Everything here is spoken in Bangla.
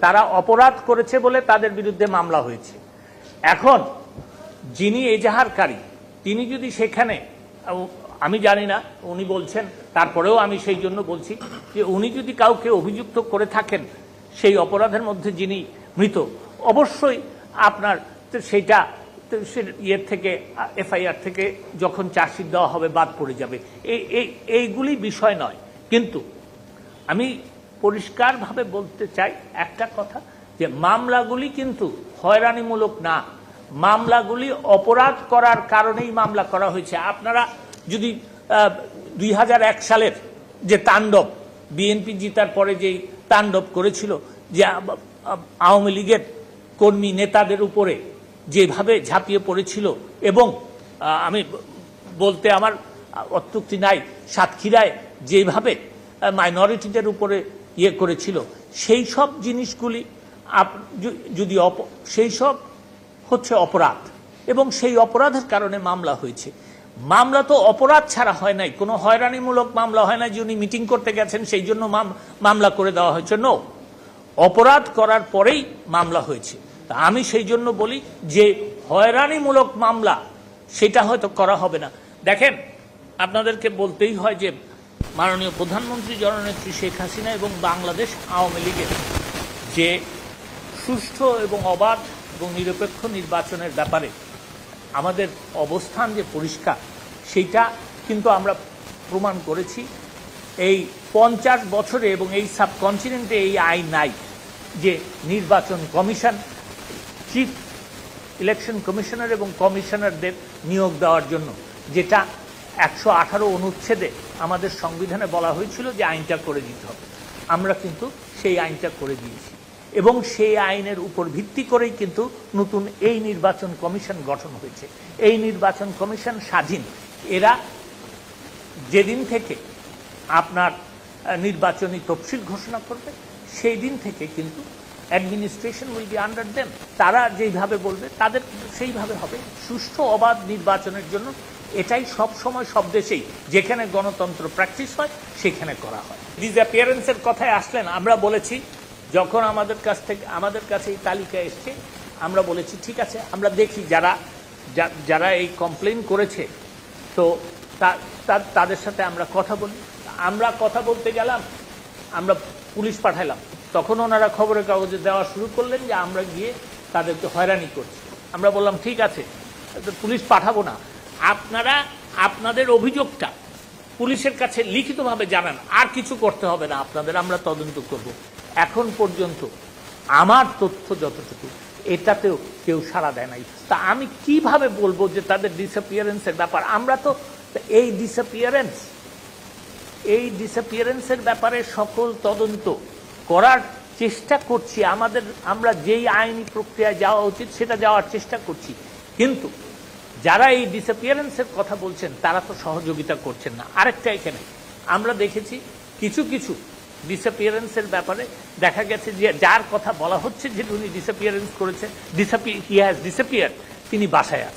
তারা অপরাধ করেছে বলে তাদের বিরুদ্ধে মামলা হয়েছে। এখন যিনি এজাহারকারী তিনি যদি সেখানে আমি জানি না, উনি বলছেন, তারপরেও আমি সেই জন্য বলছি যে উনি যদি কাউকে অভিযুক্ত করে থাকেন, সেই অপরাধের মধ্যে যিনি মৃত, অবশ্যই আপনার সেইটা ইয়ের থেকে, এফআইআর থেকে যখন চার্জশিট দেওয়া হবে, বাদ পড়ে যাবে। এই- এইগুলি বিষয় নয়। কিন্তু আমি পরিষ্কারভাবে বলতে চাই একটা কথা, যে মামলাগুলি কিন্তু হয়রানিমূলক না। মামলাগুলি অপরাধ করার কারণেই মামলা করা হয়েছে। আপনারা যদি দুই হাজার এক সালের যে তাণ্ডব, বিএনপি জিতার পরে যেই তাণ্ডব করেছিল, যে আওয়ামী লীগের কর্মী নেতাদের উপরে যেভাবে ঝাঁপিয়ে পড়েছিল এবং আমি বলতে আমার অত্যুক্তি নাই, সাতক্ষীরায় যেভাবে মাইনরিটিদের উপরে ইয়ে করেছিল। সেই সব জিনিসগুলি যদি সেই সব হচ্ছে অপরাধ। এবং সেই অপরাধের কারণে মামলা হয়েছে। মামলা তো অপরাধ ছাড়া হয় নাই। কোনো হয়রানিমূলক মামলা হয় না যে উনি মিটিং করতে গেছেন, সেই জন্য মামলা করে দেওয়া হয়েছে। নো অপরাধ করার পরেই মামলা হয়েছে। আমি সেই জন্য বলি যে হয়রানিমূলক মামলা, সেটা হয়তো করা হবে না। দেখেন, আপনাদেরকে বলতেই হয় যে মাননীয় প্রধানমন্ত্রী জননেত্রী শেখ হাসিনা এবং বাংলাদেশ আওয়ামী লীগের যে সুষ্ঠু এবং অবাধ এবং নিরপেক্ষ নির্বাচনের ব্যাপারে আমাদের অবস্থান যে পরিষ্কার, সেইটা কিন্তু আমরা প্রমাণ করেছি। এই পঞ্চাশ বছরে এবং এই সাবকন্টিনেন্টে এই আইন নাই যে নির্বাচন কমিশন, চিফ ইলেকশন কমিশনার এবং কমিশনারদের নিয়োগ দেওয়ার জন্য, যেটা একশো আঠারো অনুচ্ছেদে আমাদের সংবিধানে বলা হয়েছিল যে আইনটা করে দিতে হবে। আমরা কিন্তু সেই আইনটা করে দিয়েছি। এবং সেই আইনের উপর ভিত্তি করেই কিন্তু নতুন এই নির্বাচন কমিশন গঠন হয়েছে। এই নির্বাচন কমিশন স্বাধীন। এরা যেদিন থেকে আপনার নির্বাচনী তফসিল ঘোষণা করবে, সেই দিন থেকে কিন্তু administration will be under them তারা যেইভাবে বলবে, তাদের সেইভাবে হবে। সুষ্ঠু অবাধ নির্বাচনের জন্য এটাই সব সময় সব দেশেই। যেখানে গণতন্ত্র প্র্যাকটিস হয়, সেখানে করা হয়। ডিসঅ্যাপিয়ারেন্সের কথায় আসলেন, আমরা বলেছি, যখন আমাদের কাছ থেকে, আমাদের কাছে এই তালিকা এসছে, আমরা বলেছি, ঠিক আছে, আমরা দেখি যারা যারা এই কমপ্লেন করেছে, তো তাদের সাথে আমরা কথা বলি। আমরা কথা বলতে গেলাম, আমরা পুলিশ পাঠাইলাম তখন ওনারা খবরের কাগজে দেওয়া শুরু করলেন যে আমরা গিয়ে তাদেরকে হয়রানি করছি। আমরা বললাম, ঠিক আছে পুলিশ পাঠাবো না। আপনারা আপনাদের অভিযোগটা পুলিশের কাছে লিখিতভাবে জানান, আর কিছু করতে হবে না, আপনাদের আমরা তদন্ত করব। এখন পর্যন্ত আমার তথ্য যতটুকু, এটাতেও কেউ সাড়া দেয় নাই। তা আমি কীভাবে বলব যে তাদের ডিসঅ্যাপিয়ারেন্সের ব্যাপার? আমরা তো এই ডিসঅ্যাপিয়ারেন্স এই ডিসঅ্যাপিয়ারেন্সের ব্যাপারে সকল তদন্ত করার চেষ্টা করছি। আমাদের, আমরা যেই আইনি প্রক্রিয়ায় যাওয়া উচিত, সেটা যাওয়ার চেষ্টা করছি। কিন্তু যারা এই ডিসঅ্যাপিয়ারেন্সের কথা বলছেন, তারা তো সহযোগিতা করছেন না। আরেকটা এখানে, আমরা দেখেছি কিছু কিছু ডিসঅ্যাপিয়ারেন্সের ব্যাপারে দেখা গেছে যে যার কথা বলা হচ্ছে যে উনি ডিসঅ্যাপিয়ারেন্স করেছে ডিসঅ্যাপিয়ার হি হ্যাজ ডিসঅ্যাপিয়ার তিনি বাসায় আছেন।